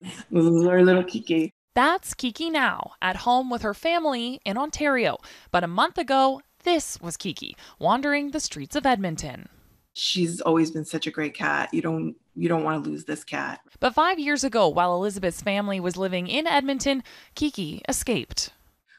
This is our little Kiki. That's Kiki now, at home with her family in Ontario. But a month ago, this was Kiki, wandering the streets of Edmonton. She's always been such a great cat. You don't you don't want to lose this cat. But five years ago, while Elizabeth's family was living in Edmonton, Kiki escaped.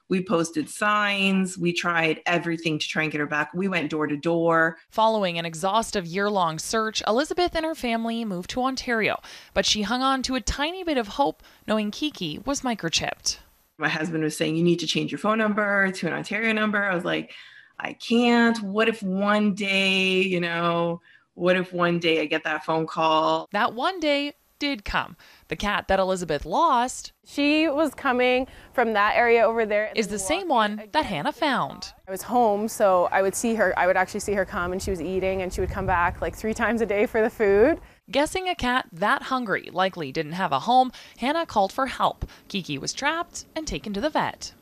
We posted signs. We tried everything to try and get her back. We went door to door. Following an exhaustive year long search, Elizabeth and her family moved to Ontario, but she hung on to a tiny bit of hope knowing Kiki was microchipped. My husband was saying, You need to change your phone number to an Ontario number. I was like, I can't. What if one day, you know, what if one day I get that phone call? That one day did come. The cat that Elizabeth lost She was coming from that area over there. and is then the same one that Hannah found. I was home, so I would see her. I would actually see her come, and she was eating, and she would come back like three times a day for the food. Guessing a cat that hungry likely didn't have a home, Hannah called for help. Kiki was trapped and taken to the vet.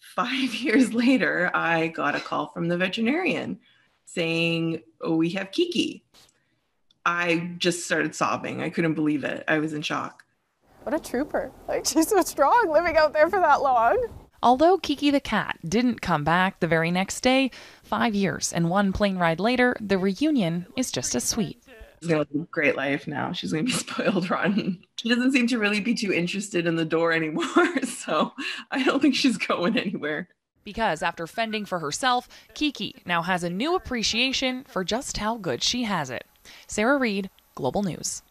Five years later, I got a call from the veterinarian saying, Oh, we have Kiki. I just started sobbing. I couldn't believe it. I was in shock. What a trooper! Like she's so strong, living out there for that long. Although Kiki the cat didn't come back the very next day, five years and one plane ride later, the reunion is just as sweet. She's gonna live a great life now. She's gonna be spoiled rotten. She doesn't seem to really be too interested in the door anymore, so I don't think she's going anywhere. Because after fending for herself, Kiki now has a new appreciation for just how good she has it. Sarah Reid, Global News.